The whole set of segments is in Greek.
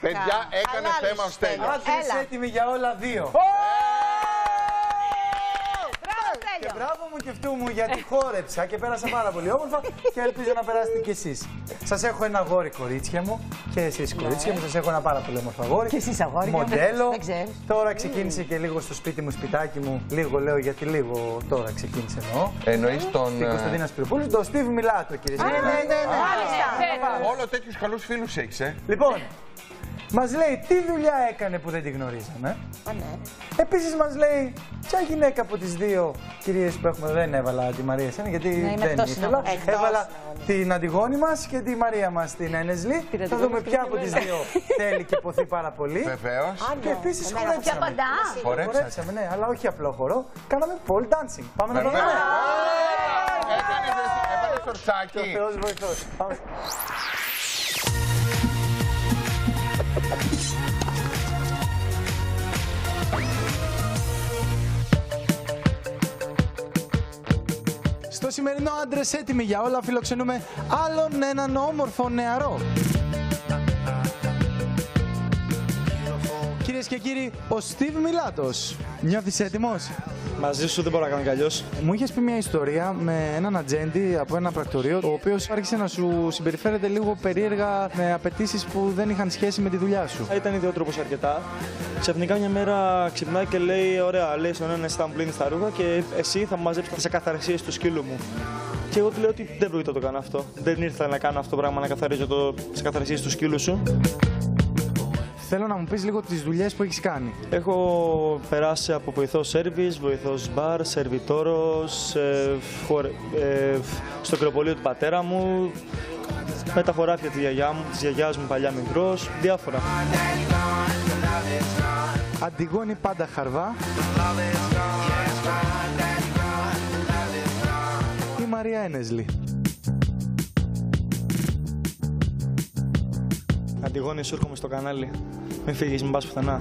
Παιδιά, έκανε Χαλάλης, θέμα ο Στέλιος. Στέλιο. Άντρες Έλα. έτοιμοι για όλα δύο. Μπράβο, Και Στέλιο. μπράβο μου και αυτού μου γιατί χόρεψα και πέρασα πάρα πολύ όμορφα και ελπίζω να περάσετε κι εσείς. Σας έχω ένα αγόρι, κορίτσια μου, και εσείς, κορίτσια μου, σας έχω ένα πάρα πολύ όμορφο αγόρι. Και εσείς, αγόρια μου. Μοντέλο. Δεν ξέρεις. Τώρα ξεκίνησε και λίγο στο σπίτι μου, σπιτάκι μου. Λίγο λέω γιατί λίγο τώρα ξεκίνησε εννοώ. Εννοείς τον... Την ε, Κωνσταντίνα Σπυροπούλου, το Steve Μιλάτο, κύριε Ναι, ναι, ναι, ναι. Μάλιστα. Όλο τέτοιους καλούς φίλους έχεις, ε. Λοιπόν, μας λέει τι δουλειά έκανε που δεν τη γνωρίζαμε. Α, ναι. Επίσης μας λέει ποια γυναίκα από τις δύο κυρίες που έχουμε δεν έβαλα τη Μαρία Σένα γιατί Ναι, είμαι δεν εκτός ήθελα. συναγωνίας. Εκτός Έβαλα συναγωνίας. την Αντιγόνη μας και τη Μαρία μας την Ένεσλη. Την Θα Αντιγόνη δούμε και ποια την από τις Μαρία. δύο θέλει και ποθεί πάρα πολύ. Βεβαίως. Α, Και ναι. επίση Εμένα χορέψαμε. Ποια παντά. Χορέψατε. Χορέψαμε, ναι, αλλά όχι απλό χορό. Κάναμε pole dancing. Πάμε να το Βεβαίως. δούμε. Έκανες εσύ, έβαλες το Ο ρτσάκι. Θεός βοηθός. Πάμε. Σημερινό άντρες έτοιμοι για όλα, φιλοξενούμε άλλον έναν όμορφο νεαρό. Κυρίες και κύριοι, ο Στίβ Μιλάτος. Νιώθεις έτοιμος; Μαζί σου δεν μπορώ να κάνω κι αλλιώς. Μου είχες πει μια ιστορία με έναν ατζέντη από ένα πρακτορείο, ο οποίος άρχισε να σου συμπεριφέρεται λίγο περίεργα με απαιτήσεις που δεν είχαν σχέση με τη δουλειά σου. Ήταν ιδιότροπο αρκετά. Ξαφνικά μια μέρα ξυπνάει και λέει: Ωραία, λέει στον ένα στα πλύνει τα ρούχα και εσύ θα μου μαζέψεις τις ακαθαρσίε του σκύλου μου. Και εγώ του λέω ότι δεν πρόκειται να το κάνω αυτό. Δεν ήρθα να κάνω αυτό το πράγμα να καθαρίζω το, τις ακαθαρσίε του σκύλου σου. Θέλω να μου πεις λίγο τις δουλειές που έχεις κάνει. Έχω περάσει από βοηθός σερβις, βοηθός μπαρ, σερβιτόρος, ε, χωρε- ε, στο κρεοπολείο του πατέρα μου, με τα χωράφια της, γιαγιά μου, της γιαγιάς μου παλιά μικρός, διάφορα. Αντιγόνη πάντα χαρβά. Η Μαρία Ένεσλη. Αντιγόνη, σου έρχομαι στο κανάλι. Μην φύγεις, μην πας πουθενά.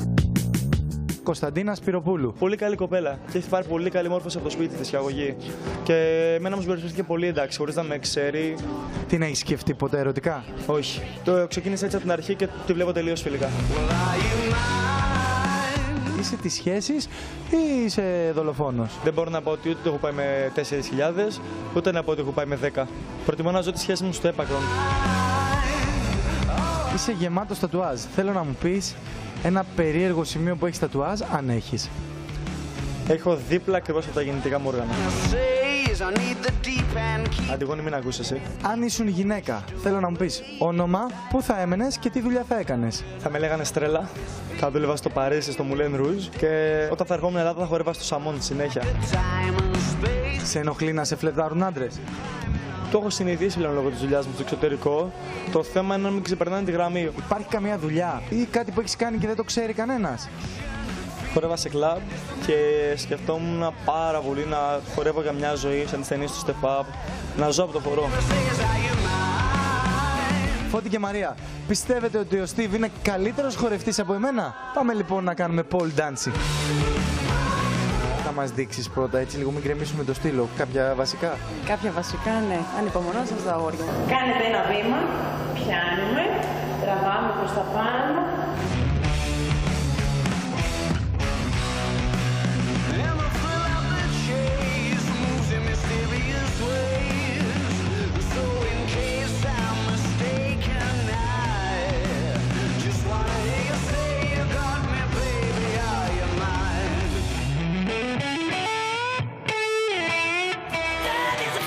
Κωνσταντίνα Σπυροπούλου. Πολύ καλή κοπέλα και έχει πάρει πολύ καλή μόρφωση από το σπίτι της αγωγή. Και εμένα μου συμπεριφέρθηκε πολύ εντάξει, χωρίς να με ξέρει. Την έχεις σκεφτεί ποτέ ερωτικά; Όχι. Το ξεκίνησε έτσι από την αρχή και τη βλέπω τελείως φιλικά. Είσαι της σχέσης ή είσαι δολοφόνος; Δεν μπορώ να πω ότι ούτε έχω πάει με 4.000, ούτε να πω ότι έχω πάει με 10. Προτιμώ να ζω τη σχέση μου στο έπακρον. Είσαι γεμάτος τατουάζ. Θέλω να μου πεις ένα περίεργο σημείο που έχεις τατουάζ, αν έχεις. Έχω δίπλα ακριβώς από τα γεννητικά μου όργανα. Αντιγόνη, μην ακούσει εσύ. Αν ήσουν γυναίκα, θέλω να μου πεις όνομα, πού θα έμενες και τι δουλειά θα έκανες. Θα με λέγανε Στρέλα, θα δούλευα στο Παρίσι, στο Μουλέν Ρούζ και όταν θα ερχόμουν Ελλάδα θα χορεύα στο Σαμόν συνέχεια. Σε ενοχλεί να σε φλετάρουν άντρες; Το έχω συνηθίσει πλέον λόγω της δουλειάς μου στο εξωτερικό. Το θέμα είναι να μην ξεπερνάνε τη γραμμή. Υπάρχει καμία δουλειά ή κάτι που έχεις κάνει και δεν το ξέρει κανένας; Χορεύα σε κλαμπ και σκεφτόμουν πάρα πολύ να χορεύω για μια ζωή σαν τις ταινίες του Step Up, να ζω από το χορό. Φώτη και Μαρία, πιστεύετε ότι ο Στίβ είναι καλύτερος χορευτής από εμένα; Πάμε λοιπόν να κάνουμε pole dancing. Θα μας δείξεις πρώτα, έτσι λίγο μην γκρεμίσουμε το στήλο. Κάποια βασικά; Κάποια βασικά, ναι. Ανυπομονώ σας τα αγόρια. Κάνετε ένα βήμα, πιάνουμε, τραβάμε προς τα πάνω.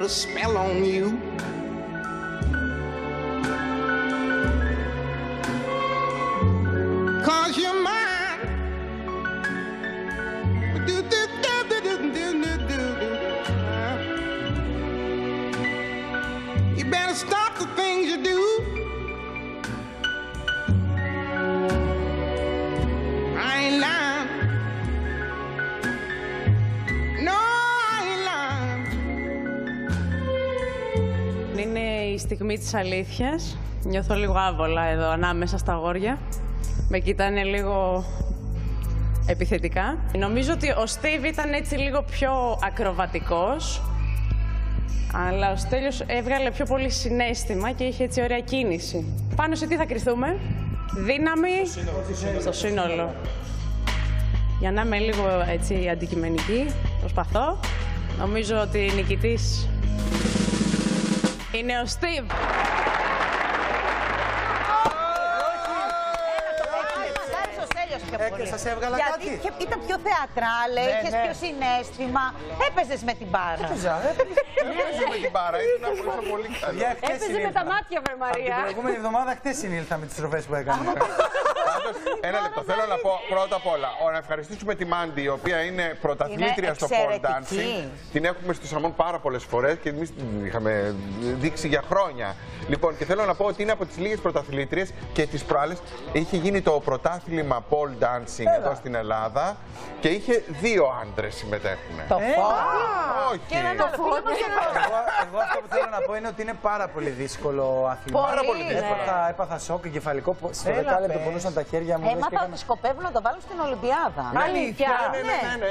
put a spell on you. Cause you're mine. You better stop the things you do. Στιγμή της αλήθειας. Νιώθω λίγο άβολα εδώ ανάμεσα στα αγόρια. Με κοιτάνε λίγο επιθετικά. Νομίζω ότι ο Στίβ ήταν έτσι λίγο πιο ακροβατικός. Αλλά ο Στέλιος έβγαλε πιο πολύ συνέστημα και είχε έτσι ωραία κίνηση. Πάνω σε τι θα κρυθούμε. Δύναμη στο σύνολο. Για να είμαι λίγο έτσι αντικειμενική, προσπαθώ. Νομίζω ότι νικητής είναι ο Στίβ. Μας άρεσε ο Στέλιος πιο πολύ. σας έβγαλα Γιατί κάτι; είχε- ήταν πιο θεατράλε, Ναι, είχες ναι. πιο συνέστημα. Έπαιζες με την μπάρα. Δεν παίζει με την μπάρα, ήσουν ήσουν πολύ καλό. Έπαιζε με τα μάτια, βρε Την Μαρία. προηγούμενη εβδομάδα χτε συνήλθα με τις τροφές που έκανα. Πάντως, ένα λεπτό. Θέλω να πω πρώτα απ' όλα να ευχαριστήσουμε τη Μάντι, η οποία είναι πρωταθλήτρια Είναι στο pole εξαιρετική. dancing. Την έχουμε στο Σαμόν πάρα πολλές φορές και εμείς την είχαμε δείξει για χρόνια. Λοιπόν, και θέλω να πω ότι είναι από τις λίγες πρωταθλήτριες και τις προάλλες είχε γίνει το πρωτάθλημα pole dancing εδώ στην Ελλάδα και είχε δύο άντρες συμμετέχουν. Το φως. Όχι. Και έναν άλλο φίλος μας και έναν άλλο. εγώ, εγώ αυτό που θέλω να πω είναι ότι είναι πάρα πολύ δύσκολο άθλημα. Πάρα πολύ δύσκολο. Έπαθα, έπαθα σοκ εγκεφαλικό. που Στο Έλα, δεκάλεπτο πες. πονούσαν τα χέρια μου. λες, και Έμαθα έκανα- ότι σκοπεύουν να το βάλουν στην Ολυμπιάδα. Ναι, ναι, ναι, ναι, ναι.